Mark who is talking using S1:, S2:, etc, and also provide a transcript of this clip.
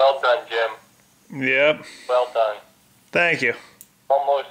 S1: Well done, Jim.
S2: Yep.
S1: Well done.
S2: Thank you.
S1: Almost,